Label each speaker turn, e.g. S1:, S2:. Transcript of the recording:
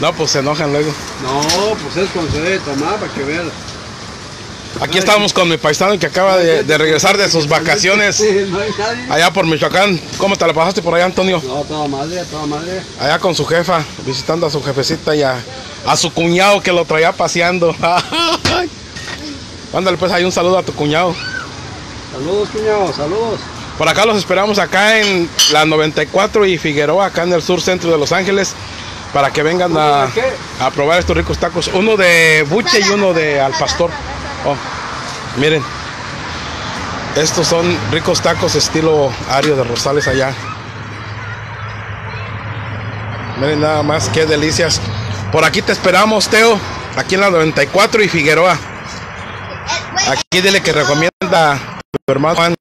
S1: No, pues se enojan luego.
S2: No, pues es cuando se debe tomar para que vean.
S1: Aquí estamos con mi paisano que acaba de, de regresar de sus vacaciones
S2: Sí, no hay nadie.
S1: allá por Michoacán. ¿Cómo te la pasaste por allá, Antonio?
S2: No, toda madre, toda madre.
S1: Allá con su jefa, visitando a su jefecita y a, a su cuñado que lo traía paseando. Ándale, pues hay un saludo a tu cuñado.
S2: Saludos, cuñado, saludos.
S1: Por acá los esperamos acá en la 94 y Figueroa, acá en el sur centro de Los Ángeles, para que vengan a, probar estos ricos tacos. Uno de buche y uno de al pastor. Oh, miren, estos son ricos tacos estilo Ario de Rosales allá. Miren nada más, qué delicias. Por aquí te esperamos, Teo, aquí en la 94 y Figueroa. Aquí dile que recomienda a tu hermano Juan.